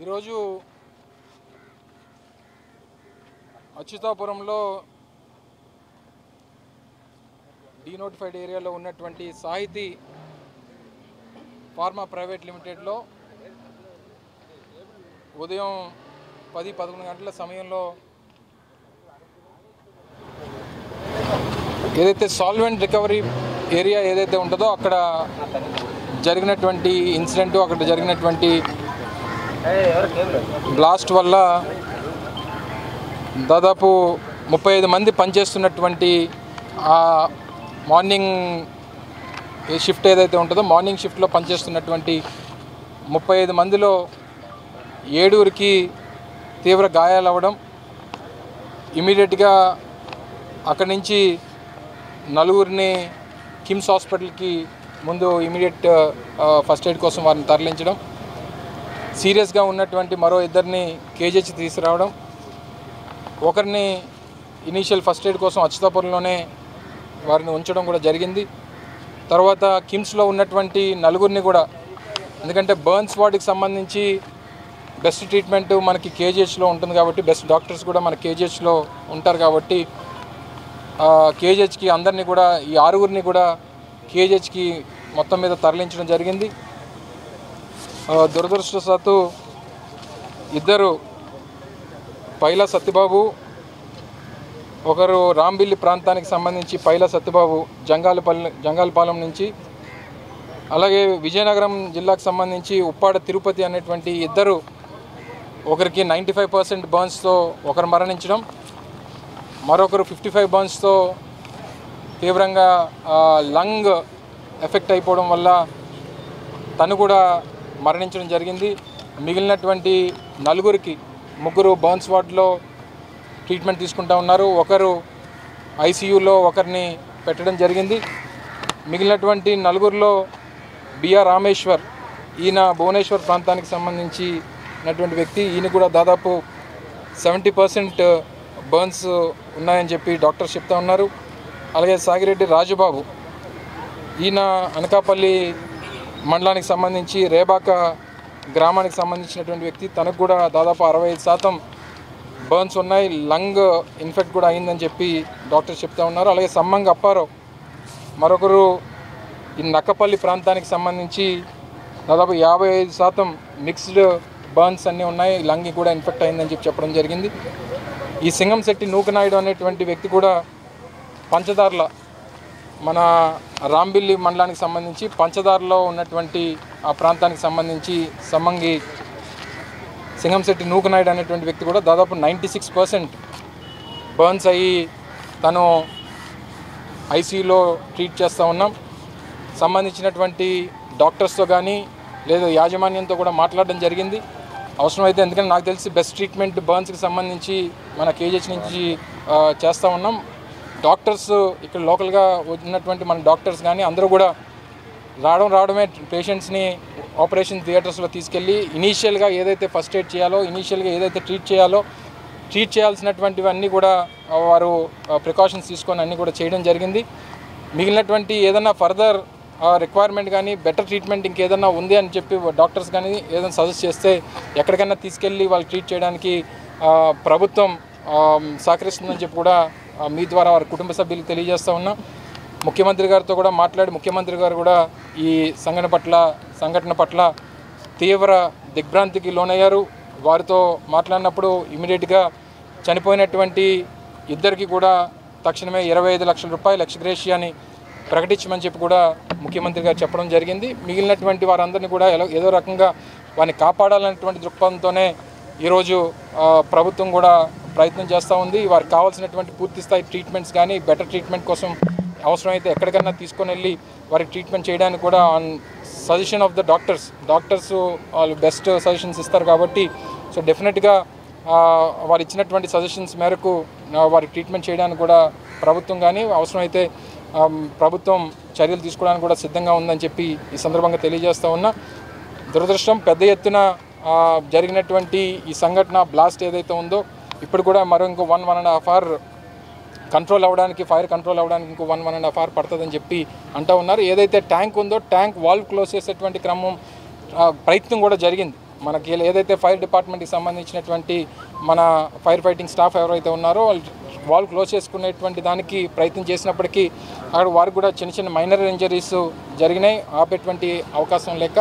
ఈరోజు అచ్యుతాపురంలో డీనోటిఫైడ్ ఏరియాలో ఉన్నటువంటి సాహితీ ఫార్మా ప్రైవేట్ లిమిటెడ్లో ఉదయం పది పదకొండు గంటల సమయంలో ఏదైతే సాల్వెంట్ రికవరీ ఏరియా ఏదైతే ఉంటుందో అక్కడ జరిగినటువంటి ఇన్సిడెంట్ అక్కడ జరిగినటువంటి బ్లాస్ట్ వల్ల దాదాపు ముప్పై ఐదు మంది పనిచేస్తున్నటువంటి మార్నింగ్ ఏ షిఫ్ట్ ఏదైతే ఉంటుందో మార్నింగ్ షిఫ్ట్లో పనిచేస్తున్నటువంటి ముప్పై ఐదు మందిలో ఏడుగురికి తీవ్ర గాయాలు అవ్వడం ఇమీడియట్గా అక్కడి నుంచి నలుగురిని కిమ్స్ హాస్పిటల్కి ముందు ఇమీడియట్ ఫస్ట్ ఎయిడ్ కోసం వారిని తరలించడం సీరియస్గా ఉన్నటువంటి మరో ఇద్దరిని కేజీహెచ్ తీసుకురావడం ఒకరిని ఇనీషియల్ ఫస్ట్ ఎయిడ్ కోసం అచ్యుతాపురంలోనే వారిని ఉంచడం కూడా జరిగింది. తర్వాత కిమ్స్లో ఉన్నటువంటి నలుగురిని కూడా ఎందుకంటే బర్న్స్ వార్డుకి సంబంధించి బెస్ట్ ట్రీట్మెంట్ మనకి కేజీహెచ్లో ఉంటుంది కాబట్టి బెస్ట్ డాక్టర్స్ కూడా మన కేజీహెచ్లో ఉంటారు కాబట్టి కేజీహెచ్కి అందరినీ కూడా ఈ ఆరుగురిని కూడా కేజీహెచ్కి మొత్తం మీద తరలించడం జరిగింది. దురదృష్టవశాత్తు ఇద్దరు పైల సత్యబాబు ఒకరు రాంబిల్లి ప్రాంతానికి సంబంధించి పైల సత్యబాబు జంగాలపల్లి జంగాలపాలెం నుంచి అలాగే విజయనగరం జిల్లాకు సంబంధించి ఉప్పాడ తిరుపతి అనేటువంటి ఇద్దరు ఒకరికి నైంటీ ఫైవ్ పర్సెంట్ బర్న్స్తో ఒకరు మరణించడం మరొకరు ఫిఫ్టీ ఫైవ్ బర్న్స్తో తీవ్రంగా లంగ్ ఎఫెక్ట్ అయిపోవడం వల్ల తను కూడా మరణించడం జరిగింది. మిగిలినటువంటి నలుగురికి ముగ్గురు బర్న్స్ వార్డులో ట్రీట్మెంట్ తీసుకుంటా ఉన్నారు. ఒకరు ఐసీయూలో ఒకరిని పెట్టడం జరిగింది. మిగిలినటువంటి నలుగురిలో బిఆర్ రామేశ్వర్ ఈయన భువనేశ్వర్ ప్రాంతానికి సంబంధించినటువంటి వ్యక్తి. ఈయన కూడా దాదాపు సెవెంటీ పర్సెంట్ బర్న్స్ ఉన్నాయని చెప్పి డాక్టర్స్ చెప్తా ఉన్నారు. అలాగే సాగిరెడ్డి రాజుబాబు ఈయన అనకాపల్లి మండలానికి సంబంధించి రేబాక గ్రామానికి సంబంధించినటువంటి వ్యక్తి. తనకు కూడా దాదాపు అరవై ఐదు శాతం బర్న్స్ ఉన్నాయి. లంగ్ ఇన్ఫెక్ట్ కూడా అయిందని చెప్పి డాక్టర్స్ చెప్తా ఉన్నారు. అలాగే సమ్మంగ అప్పారావు మరొకరు ఈ నక్కపల్లి ప్రాంతానికి సంబంధించి దాదాపు యాభై ఐదు శాతం మిక్స్డ్ బర్న్స్ అన్నీ ఉన్నాయి. లంగ్ కూడా ఇన్ఫెక్ట్ అయిందని చెప్పి చెప్పడం జరిగింది. ఈ సింగంశెట్టి నూకనాయుడు అనేటువంటి వ్యక్తి కూడా పంచదార్ల మన రాంబిల్లి మండలానికి సంబంధించి పంచదారలో ఉన్నటువంటి ఆ ప్రాంతానికి సంబంధించి సమ్మంగి సింగంశెట్టి నూకనాయుడు అనేటువంటి వ్యక్తి కూడా దాదాపు నైంటీ సిక్స్ పర్సెంట్ బర్న్స్ అయ్యి తను ఐసీయూలో ట్రీట్ చేస్తూ ఉన్నాం. సంబంధించినటువంటి డాక్టర్స్తో కానీ లేదా యాజమాన్యంతో కూడా మాట్లాడడం జరిగింది. అవసరమైతే ఎందుకంటే నాకు తెలిసి బెస్ట్ ట్రీట్మెంట్ బర్న్స్కి సంబంధించి మన కేజీహెచ్ నుంచి చేస్తూ ఉన్నాం. డాక్టర్స్ ఇక్కడ లోకల్గా ఉన్నటువంటి మన డాక్టర్స్ కానీ అందరూ కూడా రావడం రావడమే పేషెంట్స్ని ఆపరేషన్ థియేటర్స్లో తీసుకెళ్ళి ఇనీషియల్గా ఏదైతే ఫస్ట్ ఎయిడ్ చేయాలో ఇనీషియల్గా ఏదైతే ట్రీట్ చేయాలో ట్రీట్ చేయాల్సినటువంటివన్నీ కూడా వారు ప్రికాషన్స్ తీసుకొని అన్నీ కూడా చేయడం జరిగింది. మిగిలినటువంటి ఏదైనా ఫర్దర్ రిక్వైర్మెంట్ కానీ బెటర్ ట్రీట్మెంట్ ఇంకేదన్నా ఉంది అని చెప్పి డాక్టర్స్ కానీ ఏదైనా సజెస్ట్ చేస్తే ఎక్కడికైనా తీసుకెళ్ళి వాళ్ళు ట్రీట్ చేయడానికి ప్రభుత్వం సహకరిస్తుందని చెప్పి కూడా మీ ద్వారా వారి కుటుంబ సభ్యులకు తెలియజేస్తూ ఉన్నాం. ముఖ్యమంత్రి గారితో కూడా మాట్లాడి ముఖ్యమంత్రి గారు కూడా ఈ సంఘటన పట్ల సంఘటన పట్ల తీవ్ర దిగ్భ్రాంతికి లోనయ్యారు. వారితో మాట్లాడినప్పుడు ఇమీడియట్గా చనిపోయినటువంటి ఇద్దరికి కూడా తక్షణమే ఇరవై ఐదు లక్షల రూపాయల ఎక్స్గ్రేషియాని ప్రకటించమని చెప్పి కూడా ముఖ్యమంత్రి గారు చెప్పడం జరిగింది. మిగిలినటువంటి వారందరినీ కూడా ఏదో రకంగా వారిని కాపాడాలనేటువంటి దృక్పథంతోనే ఈరోజు ప్రభుత్వం కూడా ప్రయత్నం చేస్తూ ఉంది. వారికి కావాల్సినటువంటి పూర్తి స్థాయి ట్రీట్మెంట్స్ కానీ బెటర్ ట్రీట్మెంట్ కోసం అవసరమైతే ఎక్కడికన్నా తీసుకొని వెళ్ళి వారికి ట్రీట్మెంట్ చేయడానికి కూడా on suggestion of the doctors doctors వాళ్ళు బెస్ట్ సజెషన్స్ ఇస్తారు కాబట్టి సో డెఫినెట్గా వారు ఇచ్చినటువంటి సజెషన్స్ మేరకు వారికి ట్రీట్మెంట్ చేయడానికి కూడా ప్రభుత్వం కానీ అవసరమైతే ప్రభుత్వం చర్యలు తీసుకోవడానికి కూడా సిద్ధంగా ఉందని చెప్పి ఈ సందర్భంగా తెలియజేస్తూ ఉన్నా. దురదృష్టం పెద్ద ఎత్తున జరిగినటువంటి ఈ సంఘటన బ్లాస్ట్ ఏదైతే ఉందో ఇప్పుడు కూడా మరో ఇంకో one one and half hour control అవ్వడానికి ఫైర్ కంట్రోల్ అవ్వడానికి ఇంకో one one and half hour పడుతుందని చెప్పి అంటూ ఉన్నారు. ఏదైతే ట్యాంక్ ఉందో ట్యాంక్ వాల్వ్ క్లోజ్ చేసేటువంటి క్రమం ప్రయత్నం కూడా జరిగింది. మనకి ఏదైతే ఫైర్ డిపార్ట్మెంట్కి సంబంధించినటువంటి మన ఫైర్ ఫైటింగ్ స్టాఫ్ ఎవరైతే ఉన్నారో వాళ్ళు వాళ్ళు క్లోజ్ చేసుకునేటువంటి దానికి ప్రయత్నం చేసినప్పటికీ అక్కడ వారికి కూడా చిన్న చిన్న మైనర్ ఇంజరీస్ జరిగినాయి ఆపేటువంటి అవకాశం లేక.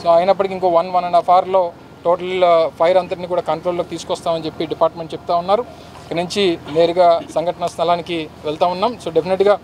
సో అయినప్పటికీ ఇంకో వన్ వన్ అండ్ హాఫ్ అవర్లో టోటల్ ఫైర్ అంతటిని కూడా కంట్రోల్లోకి తీసుకొస్తామని చెప్పి డిపార్ట్మెంట్ చెప్తా ఉన్నారు. ఇక్కడి నుంచి నేరుగా సంఘటన స్థలానికి వెళ్తా ఉన్నాం. సో డెఫినెట్గా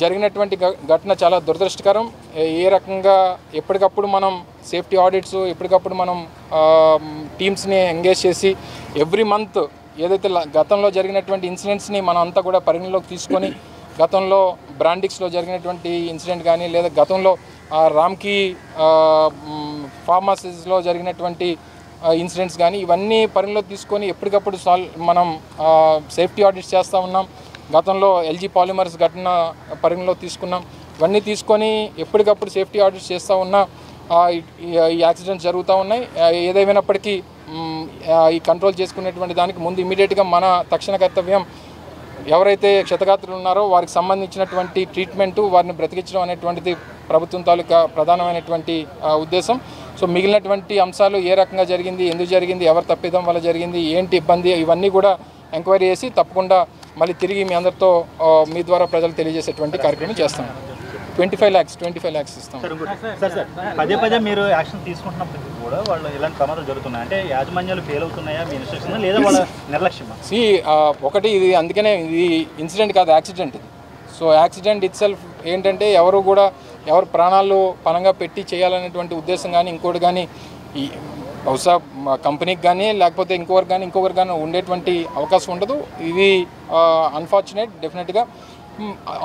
జరిగినటువంటి ఘటన చాలా దురదృష్టకరం. ఏ- రకంగా ఎప్పటికప్పుడు మనం సేఫ్టీ ఆడిట్స్ ఎప్పటికప్పుడు మనం టీమ్స్ని ఎంగేజ్ చేసి ఎవ్రీ మంత్ ఏదైతే గతంలో జరిగినటువంటి ఇన్సిడెంట్స్ని మనం అంతా కూడా పరిగణలోకి తీసుకొని గతంలో బ్రాండిక్స్లో జరిగినటువంటి ఇన్సిడెంట్ కానీ లేదా గతంలో ఆ, రామ్కి ఫార్మసీస్లో జరిగినటువంటి ఇన్సిడెంట్స్ కానీ ఇవన్నీ పరిణిలో తీసుకొని ఎప్పటికప్పుడు సాల్వ్ మనం సేఫ్టీ ఆడిట్స్ చేస్తూ ఉన్నాం. గతంలో ఎల్జీ పాలిమర్స్ ఘటన పరిగణలో తీసుకున్నాం. ఇవన్నీ తీసుకొని ఎప్పటికప్పుడు సేఫ్టీ ఆడిట్స్ చేస్తూ ఉన్నా ఈ- యాక్సిడెంట్స్ జరుగుతూ ఉన్నాయి. ఏదేమైనప్పటికీ ఈ కంట్రోల్ చేసుకునేటువంటి దానికి ముందు ఇమీడియట్గా మన తక్షణ కర్తవ్యం ఎవరైతే క్షతగాత్రులు ఉన్నారో వారికి సంబంధించినటువంటి ట్రీట్మెంటు వారిని బ్రతికించడం అనేటువంటిది ప్రభుత్వం తాలూకా ప్రధానమైనటువంటి ఉద్దేశం. సో మిగిలినటువంటి అంశాలు ఏ రకంగా జరిగింది ఎందుకు జరిగింది ఎవరు తప్పిదం వల్ల జరిగింది ఏంటి ఇబ్బంది ఇవన్నీ కూడా ఎంక్వైరీ చేసి తప్పకుండా మళ్ళీ తిరిగి మీ అందరితో మీ ద్వారా ప్రజలు తెలియజేసేటువంటి కార్యక్రమం చేస్తాం. Twenty five lakhs twenty five lakhs ఇస్తాం. పదే పదే మీరు యాక్షన్ తీసుకుంటున్నప్పటికీ కూడా వాళ్ళు ఇలాంటి ప్రమాదాలు జరుగుతున్నాయి. అంటే యాజమాన్యాలు ఫెయిల్ అవుతున్నాయా? మీ ఇన్స్ట్రక్షన్ లేదా వాళ్ళ నిర్లక్ష్యమా? సి ఒకటి ఇది అందుకనే ఇది ఇన్సిడెంట్ కాదు యాక్సిడెంట్ ఇది. సో యాక్సిడెంట్ ఇట్సెల్ఫ్ ఏంటంటే ఎవరు కూడా ఎవరు ప్రాణాలు పనంగా పెట్టి చేయాలనేటువంటి ఉద్దేశం కానీ ఇంకోటి కానీ బహుశా మా కంపెనీకి కానీ లేకపోతే ఇంకొకరు కానీ ఇంకొకరు కానీ ఉండేటువంటి అవకాశం ఉండదు. ఇది అన్ఫార్చునేట్ డెఫినెట్గా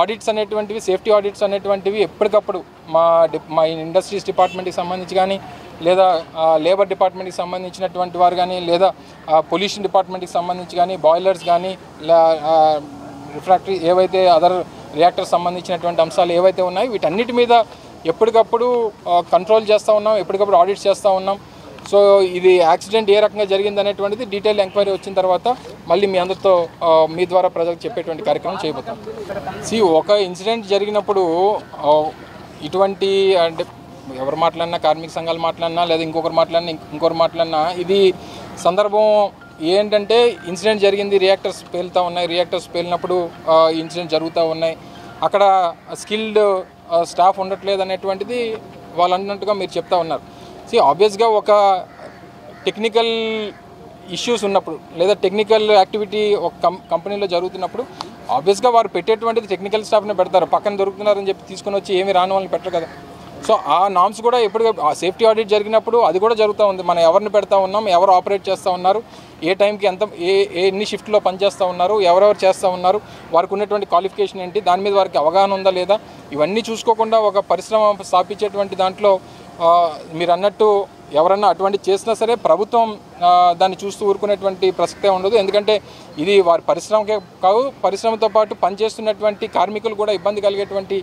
ఆడిట్స్ అనేటువంటివి సేఫ్టీ ఆడిట్స్ అనేటువంటివి ఎప్పటికప్పుడు మా మా ఇండస్ట్రీస్ డిపార్ట్మెంట్కి సంబంధించి కానీ లేదా లేబర్ డిపార్ట్మెంట్కి సంబంధించినటువంటి వారు కానీ లేదా పొల్యూషన్ డిపార్ట్మెంట్కి సంబంధించి కానీ బాయిలర్స్ కానీ రిఫ్రాక్టరీ ఏవైతే అదర్ రియాక్టర్ సంబంధించినటువంటి అంశాలు ఏవైతే ఉన్నాయో వీటన్నిటి మీద ఎప్పటికప్పుడు కంట్రోల్ చేస్తూ ఉన్నాం ఎప్పటికప్పుడు ఆడిట్ చేస్తూ ఉన్నాం. సో ఇది యాక్సిడెంట్ ఏ రకంగా జరిగింది అనేటువంటిది డీటెయిల్ ఎంక్వైరీ వచ్చిన తర్వాత మళ్ళీ మీ అందరితో మీ ద్వారా ప్రజలకు చెప్పేటువంటి కార్యక్రమం చేయబోతాం. సి ఒక ఇన్సిడెంట్ జరిగినప్పుడు ఇటువంటి అంటే ఎవరు మాట్లాడినా కార్మిక సంఘాలు మాట్లాడినా లేదా ఇంకొకరు మాట్లాడినా ఇంకొకరు మాట్లాడినా ఇది సందర్భం ఏంటంటే ఇన్సిడెంట్ జరిగింది రియాక్టర్స్ పేలుతూ ఉన్నాయి. రియాక్టర్స్ పేలినప్పుడు ఇన్సిడెంట్ జరుగుతూ ఉన్నాయి. అక్కడ స్కిల్డ్ స్టాఫ్ ఉండట్లేదు అనేటువంటిది వాళ్ళు అన్నట్టుగా మీరు చెప్తా ఉన్నారు. సి ఆబ్వియస్గా ఒక టెక్నికల్ ఇష్యూస్ ఉన్నప్పుడు లేదా టెక్నికల్ యాక్టివిటీ ఒక కం కంపెనీలో జరుగుతున్నప్పుడు ఆబ్వియస్గా వారు పెట్టేటువంటిది టెక్నికల్ స్టాఫ్ని పెడతారు. పక్కన దొరుకుతున్నారని చెప్పి తీసుకొని వచ్చి ఏమి రాని వాళ్ళని పెట్టరు కదా. సో ఆ నామ్స్ కూడా ఎప్పుడు ఆ సేఫ్టీ ఆడిట్ జరిగినప్పుడు అది కూడా జరుగుతూ ఉంది. మనం ఎవరిని పెడతా ఉన్నాం ఎవరు ఆపరేట్ చేస్తూ ఉన్నారు ఏ టైంకి ఎంత ఏ ఏ ఎన్ని షిఫ్ట్లో పనిచేస్తూ ఉన్నారు ఎవరెవరు చేస్తూ ఉన్నారు వారికి ఉన్నటువంటి క్వాలిఫికేషన్ ఏంటి దాని మీద వారికి అవగాహన ఉందా లేదా ఇవన్నీ చూసుకోకుండా ఒక పరిశ్రమ స్థాపించేటువంటి దాంట్లో మీరు అన్నట్టు ఎవరన్నా అటువంటి చేసినా సరే ప్రభుత్వం దాన్ని చూస్తూ ఊరుకునేటువంటి ప్రసక్తే ఉండదు. ఎందుకంటే ఇది వారి పరిశ్రమకే కావు పరిశ్రమతో పాటు పనిచేస్తున్నటువంటి కార్మికులు కూడా ఇబ్బంది కలిగేటువంటి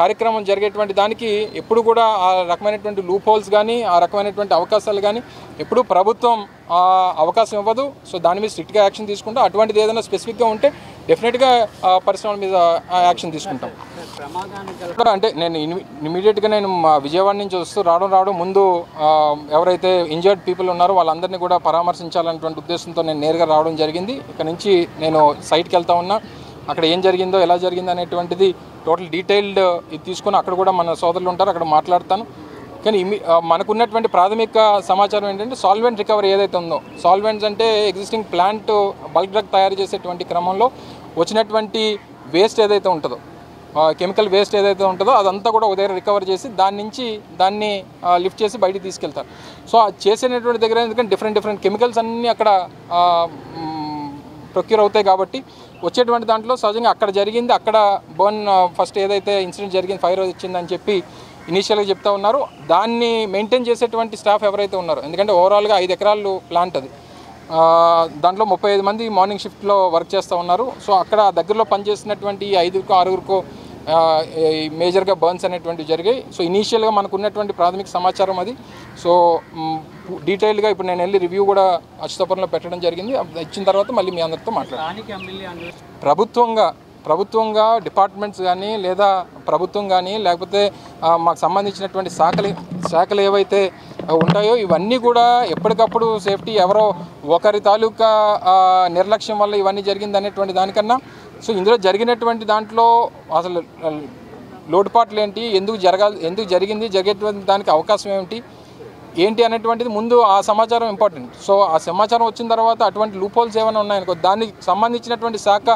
కార్యక్రమం జరిగేటువంటి దానికి ఎప్పుడు కూడా ఆ రకమైనటువంటి లూప్ హోల్స్ కానీ ఆ రకమైనటువంటి అవకాశాలు కానీ ఎప్పుడు ప్రభుత్వం ఆ అవకాశం ఇవ్వదు. సో దాని మీద స్ట్రిక్ట్గా యాక్షన్ తీసుకుంటాం. అటువంటిది ఏదైనా స్పెసిఫిక్గా ఉంటే డెఫినెట్గా ఆ పరిశ్రమల మీద ఆ యాక్షన్ తీసుకుంటాం. అంటే నేను ఇమీడియట్గా నేను మా విజయవాడ నుంచి వస్తూ రావడం రావడం ముందు ఎవరైతే ఇంజర్డ్ పీపుల్ ఉన్నారో వాళ్ళందరినీ కూడా పరామర్శించాలనేటువంటి ఉద్దేశంతో నేను నేరుగా రావడం జరిగింది. ఇక్కడ నుంచి నేను సైట్కి వెళ్తా ఉన్నా. అక్కడ ఏం జరిగిందో ఎలా జరిగిందో అనేటువంటిది టోటల్ డీటెయిల్డ్ ఇది తీసుకొని అక్కడ కూడా మన సోదరులు ఉంటారు అక్కడ మాట్లాడతాను. కానీ మనకున్నటువంటి ప్రాథమిక సమాచారం ఏంటంటే సాల్వెంట్ రికవరీ ఏదైతే ఉందో సాల్వెంట్స్ అంటే ఎగ్జిస్టింగ్ ప్లాంట్ బల్క్ డ్రగ్ తయారు చేసేటువంటి క్రమంలో వచ్చినటువంటి వేస్ట్ ఏదైతే ఉంటుందో కెమికల్ వేస్ట్ ఏదైతే ఉంటుందో అదంతా కూడా ఒక దగ్గర రికవర్ చేసి దాని నుంచి దాన్ని లిఫ్ట్ చేసి బయటికి తీసుకెళ్తారు. సో ఆ చేసేటటువంటి దగ్గర ఎందుకంటే డిఫరెంట్ డిఫరెంట్ కెమికల్స్ అన్నీ అక్కడ ప్రొక్యూర్ అవుతాయి కాబట్టి వచ్చేటువంటి దాంట్లో సహజంగా అక్కడ జరిగింది. అక్కడ బర్న్ ఫస్ట్ ఏదైతే ఇన్సిడెంట్ జరిగింది ఫైర్ వచ్చిందని చెప్పి ఇనీషియల్గా చెప్తా ఉన్నారు. దాన్ని మెయింటైన్ చేసేటువంటి స్టాఫ్ ఎవరైతే ఉన్నారో ఎందుకంటే ఓవరాల్గా ఐదు ఎకరాలు ప్లాంట్ అది. దాంట్లో ముప్పై ఐదు మంది మార్నింగ్ షిఫ్ట్లో వర్క్ చేస్తూ ఉన్నారు. సో అక్కడ దగ్గరలో పనిచేసినటువంటి ఈ ఐదుగురికో ఆరుగురికో మేజర్గా బర్న్స్ అనేటువంటివి జరిగాయి. సో ఇనీషియల్గా మనకు ఉన్నటువంటి ప్రాథమిక సమాచారం అది. సో డీటెయిల్గా ఇప్పుడు నేను వెళ్ళి రివ్యూ కూడా అచ్యుతాపురంలో పెట్టడం జరిగింది. ఇచ్చిన తర్వాత మళ్ళీ మీ అందరితో మాట్లాడతాను ప్రభుత్వంగా ప్రభుత్వంగా డిపార్ట్మెంట్స్ కానీ లేదా ప్రభుత్వం కానీ లేకపోతే మాకు సంబంధించినటువంటి శాఖలు శాఖలు ఏవైతే ఉంటాయో ఇవన్నీ కూడా ఎప్పటికప్పుడు సేఫ్టీ ఎవరో ఒకరి తాలూకా నిర్లక్ష్యం వల్ల ఇవన్నీ జరిగింది అనేటువంటి దానికన్నా. సో ఇందులో జరిగినటువంటి దాంట్లో అసలు లోటుపాట్లు ఏంటి? ఎందుకు జరగాలి ఎందుకు జరిగింది? జరిగేటువంటి దానికి అవకాశం ఏమిటి? ఏంటి అనేటువంటిది ముందు ఆ సమాచారం ఇంపార్టెంట్ సో ఆ సమాచారం వచ్చిన తర్వాత అటువంటి లూపోల్స్ ఏమైనా ఉన్నాయనుకో దానికి సంబంధించినటువంటి శాఖ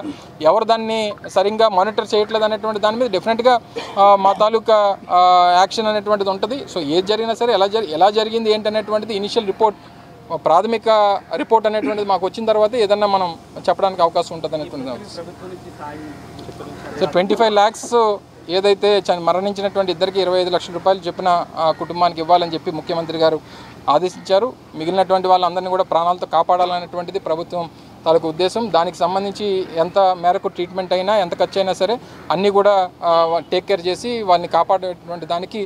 ఎవరు దాన్ని సరిగ్గా మానిటర్ చేయట్లేదు అనేటువంటి దాని మీద డెఫినెట్గా మా తాలూకా యాక్షన్ అనేటువంటిది ఉంటుంది. సో ఏది జరిగినా సరే ఎలా జరి ఎలా జరిగింది ఏంటి అనేటువంటిది ఇనిషియల్ రిపోర్ట్ ప్రాథమిక రిపోర్ట్ అనేటువంటిది మాకు వచ్చిన తర్వాత ఏదన్నా మనం చెప్పడానికి అవకాశం ఉంటుంది అనేటువంటిది సో ట్వంటీ ఫైవ్ ల్యాక్స్ ఏదైతే మరణించినటువంటి ఇద్దరికి ఇరవై ఐదు లక్షల రూపాయలు చెప్పిన కుటుంబానికి ఇవ్వాలని చెప్పి ముఖ్యమంత్రి గారు ఆదేశించారు. మిగిలినటువంటి వాళ్ళందరినీ కూడా ప్రాణాలతో కాపాడాలనేటువంటిది ప్రభుత్వం తాలూకు ఉద్దేశం. దానికి సంబంధించి ఎంత మేరకు ట్రీట్మెంట్ అయినా ఎంత ఖర్చు అయినా సరే అన్నీ కూడా టేక్ కేర్ చేసి వాళ్ళని కాపాడేటువంటి దానికి